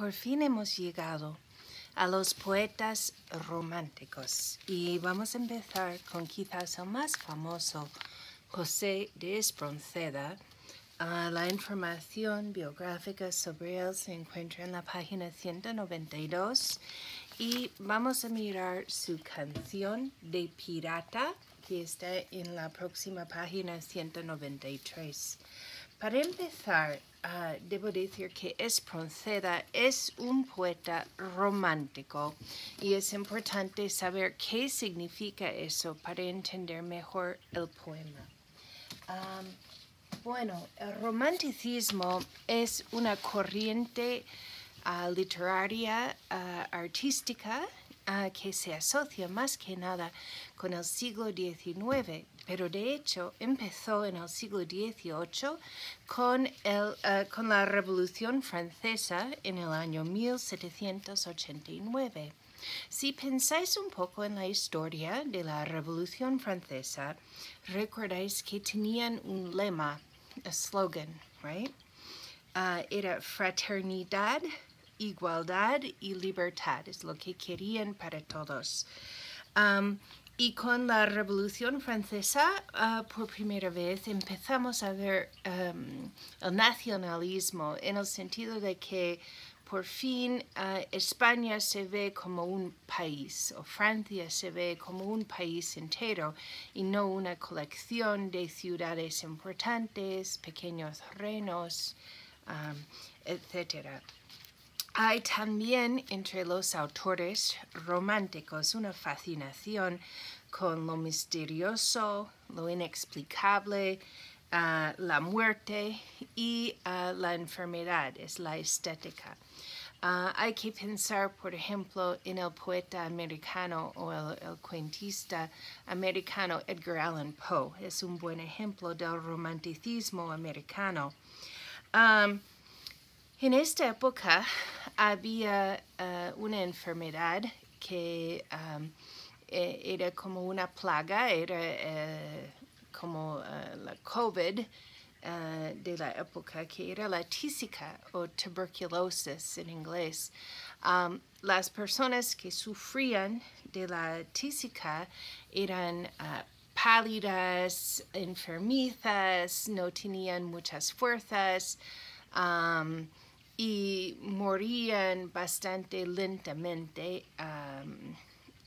por fin hemos llegado a los poetas románticos y vamos a empezar con quizás el más famoso, José de Espronceda. Ah, la información biográfica sobre él se encuentra en la página 192 y vamos a mirar su canción de pirata que está en la próxima página 193. Para empezar, ah, debo decir que Espronceda es un poeta romántico y es importante saber qué significa eso para entender mejor el poema. bueno, el romanticismo es una corriente ah, literaria, ah, artística, que se asocia más que nada con el siglo XIX, pero de hecho empezó en el siglo XVIII con, el, eh, con la Revolución Francesa en el año 1789. Si pensáis un poco en la historia de la Revolución Francesa, recordáis que tenían un lema, un slogan, right? Ah, era fraternidad, igualdad y libertad, es lo que querían para todos. y con la Revolución Francesa, ah, por primera vez, empezamos a ver el nacionalismo en el sentido de que por fin ah, España se ve como un país o Francia se ve como un país entero y no una colección de ciudades importantes, pequeños reinos, etc. Hay también entre los autores románticos una fascinación con lo misterioso, lo inexplicable, ah, la muerte y ah, la enfermedad, es la estética. Ah, hay que pensar, por ejemplo, en el poeta americano o el, cuentista americano Edgar Allan Poe. Es un buen ejemplo del romanticismo americano. En esta época había uh, una enfermedad que um, e, era como una plaga, era uh, como uh, la COVID de la época, que era la tísica o tuberculosis en inglés. Um, las personas que sufrían de la tísica eran pálidas, enfermizas, no tenían muchas fuerzas. Um, y morían bastante lentamente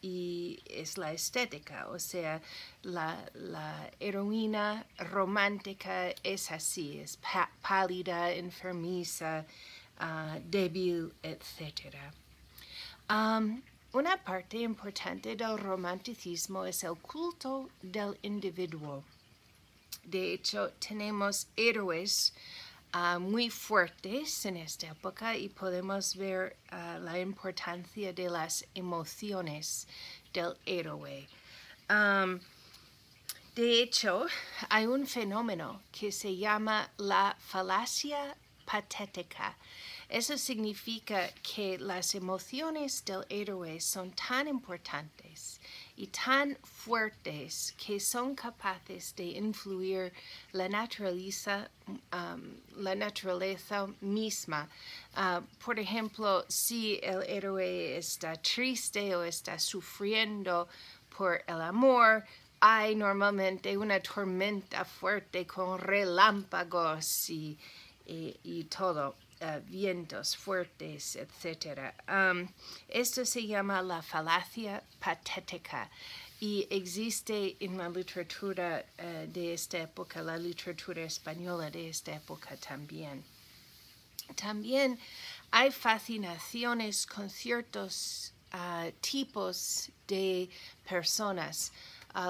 y es la estética, o sea, la, heroína romántica es así, es pálida, enfermiza, ah, débil, etc. una parte importante del romanticismo es el culto del individuo. De hecho, tenemos héroes Ah, muy fuertes en esta época y podemos ver ah, la importancia de las emociones del héroe. de hecho, hay un fenómeno que se llama la falacia patética. Eso significa que las emociones del héroe son tan importantes y tan fuertes que son capaces de influir la naturaleza, um, la naturaleza misma. Uh, por ejemplo, si el héroe está triste o está sufriendo por el amor, hay normalmente una tormenta fuerte con relámpagos y, y todo. Uh, vientos fuertes, etc. Esto se llama la falacia patética y existe en la literatura uh, de esta época, la literatura española de esta época también. También hay fascinaciones con ciertos uh, tipos de personas.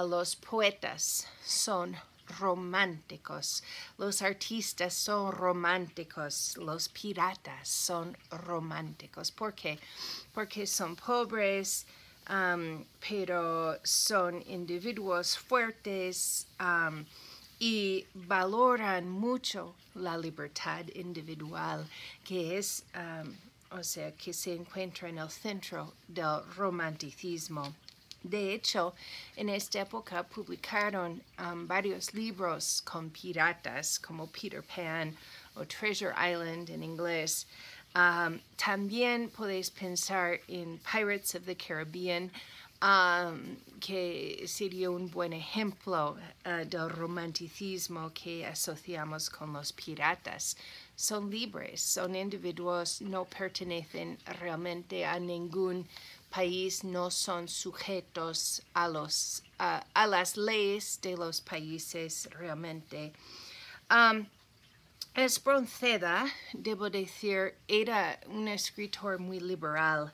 los poetas son románticos. Los artistas son románticos. Los piratas son románticos. ¿Por qué? Porque son pobres, um, pero son individuos fuertes um, y valoran mucho la libertad individual, que es, um, o sea, que se encuentra en el centro del romanticismo. De hecho, en esta época publicaron um, varios libros con piratas como Peter Pan o Treasure Island en inglés. Um, también podéis pensar en Pirates of the Caribbean, um, que sería un buen ejemplo uh, del romanticismo que asociamos con los piratas. Son libres, son individuos, no pertenecen realmente a ningún país, no son sujetos a, los, a las leyes de los países realmente. Um, Espronceda, debo decir, era un escritor muy liberal.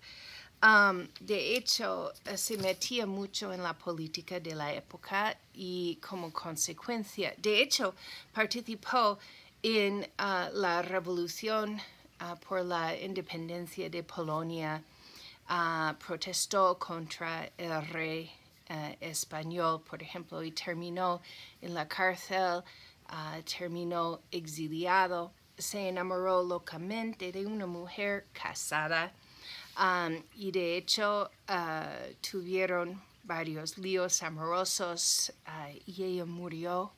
Um, de hecho, se metía mucho en la política de la época y como consecuencia, de hecho, participó en uh, la revolución uh, por la independencia de Polonia, uh, protestó contra el rey español, por ejemplo, y terminó en la cárcel uh, terminó exiliado, se enamoró locamente de una mujer casada y de hecho uh, tuvieron varios líos amorosos y ella murió.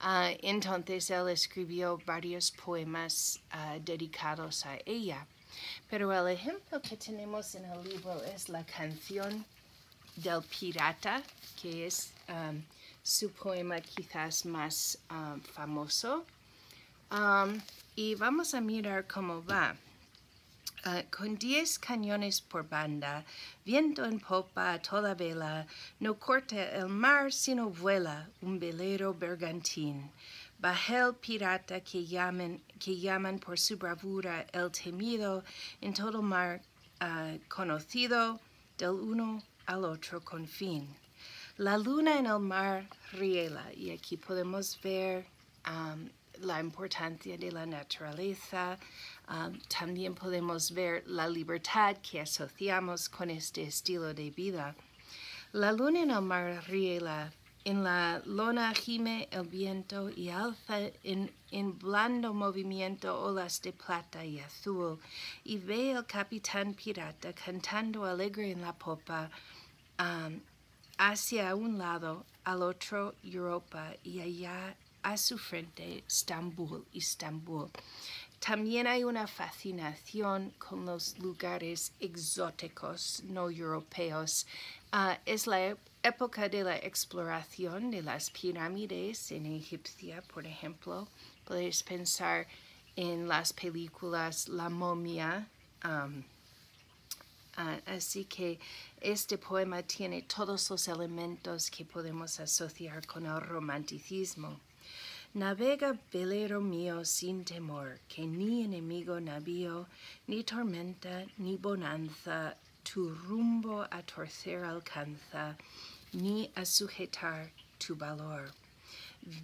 Entonces él escribió varios poemas dedicados a ella. Pero el ejemplo que tenemos en el libro es la canción del pirata, que es um, su poema quizás más um, famoso. Um, y vamos a mirar cómo va. Uh, con diez cañones por banda, viento en popa a toda vela, no corta el mar sino vuela un velero bergantín. Bajel pirata que llaman, que llaman por su bravura el temido en todo mar uh, conocido del uno al otro confín. La luna en el mar riela y aquí podemos ver la importancia de la naturaleza. También podemos ver la libertad que asociamos con este estilo de vida. La luna en el mar riela, en la lona gime el viento y alza en, en blando movimiento olas de plata y azul, y ve el capitán pirata cantando alegre en la popa, um, hacia un lado, al otro Europa y allá a su frente Estambul, Estambul. También hay una fascinación con los lugares exóticos no europeos. Uh, es la época de la exploración de las pirámides en Egipcia, por ejemplo. Podéis pensar en las películas La momia. Um, así que este poema tiene todos los elementos que podemos asociar con el romanticismo. Navega velero mío sin temor, que ni enemigo navío, ni tormenta, ni bonanza, tu rumbo a torcer alcanza, ni a sujetar tu valor.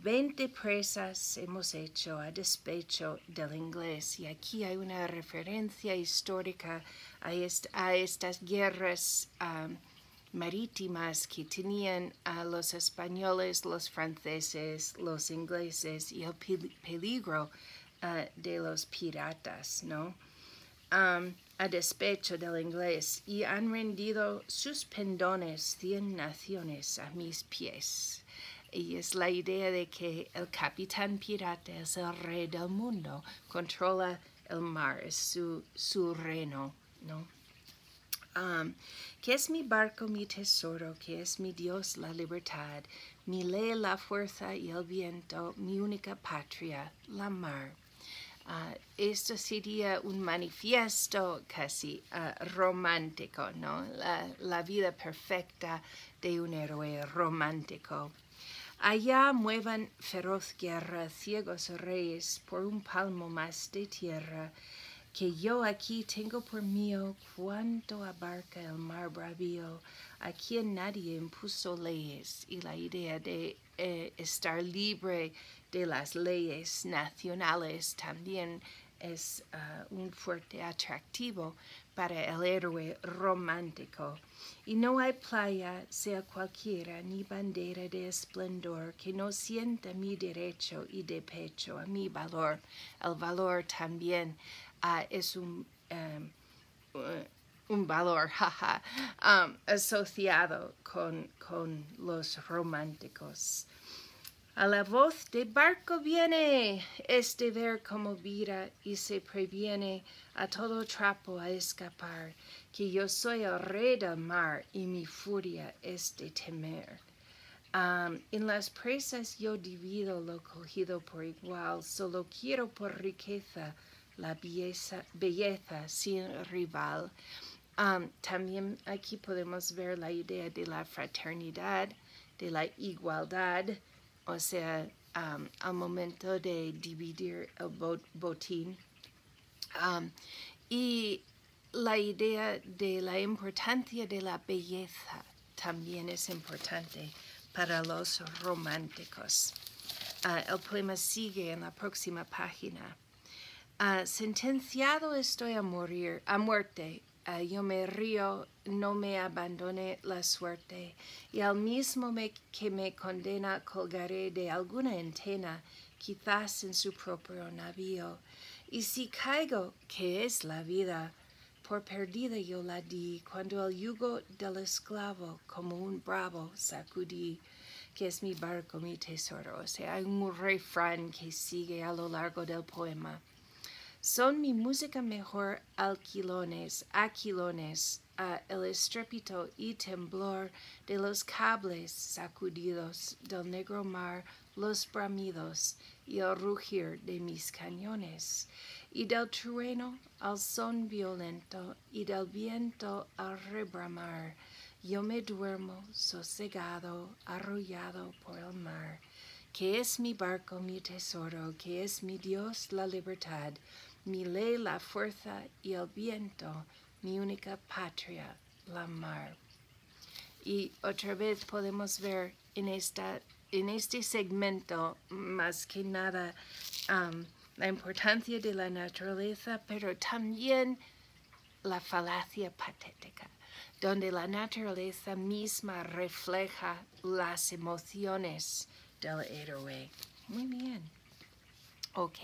Veinte presas hemos hecho a despecho del inglés y aquí hay una referencia histórica a, estas guerras marítimas que tenían a los españoles, los franceses, los ingleses y el peligro uh, de los piratas, ¿no? Um, a despecho del inglés y han rendido sus pendones cien naciones a mis pies y es la idea de que el capitán pirata es el rey del mundo, controla el mar, es su, su reino, ¿no? Que es mi barco, mi tesoro, que es mi Dios la libertad, mi ley la fuerza y el viento, mi única patria, la mar. Uh, esto sería un manifiesto casi uh, romántico, ¿no? La, la vida perfecta de un héroe romántico. Allá muevan feroz guerra ciegos reyes por un palmo más de tierra, que yo aquí tengo por mío cuanto abarca el mar bravío, a quien nadie impuso leyes y la idea de eh, estar libre de las leyes nacionales también es uh, un fuerte atractivo para el héroe romántico. Y no hay playa, sea cualquiera, ni bandera de esplendor que no sienta mi derecho y de pecho a mi valor. El valor también uh, es un, um, uh, un valor asociado con, con los románticos. A la voz de barco viene este ver como vira y se previene a todo trapo a escapar, que yo soy el rey del mar y mi furia es de temer. en las presas yo divido lo cogido por igual, solo quiero por riqueza la belleza, belleza sin rival. también aquí podemos ver la idea de la fraternidad, de la igualdad, o sea, al momento de dividir el botín. y la idea de la importancia de la belleza también es importante para los románticos. Ah, el poema sigue en la próxima página. Ah, sentenciado estoy a morir, a muerte, Ah, yo me río, no me abandone la suerte, y al mismo que me condena colgaré de alguna antena, quizás en su propio navío. Y si caigo, que es la vida, por perdida yo la di, cuando el yugo del esclavo como un bravo sacudí, que es mi barco, mi tesoro. O sea, hay un refrán que sigue a lo largo del poema. Son mi música mejor alquilones, aquilones, el estrépito y temblor de los cables sacudidos del negro mar, los bramidos y el rugir de mis cañones, y del trueno al son violento y del viento al rebramar. Yo me duermo sosegado, arrollado por el mar, que es mi barco, mi tesoro, que es mi Dios la libertad, mi ley la fuerza y el viento, mi única patria, la mar. Y otra vez podemos ver en, esta, en este segmento más que nada um, la importancia de la naturaleza, pero también la falacia patética, donde la naturaleza misma refleja las emociones del héroe. Muy bien. Ok.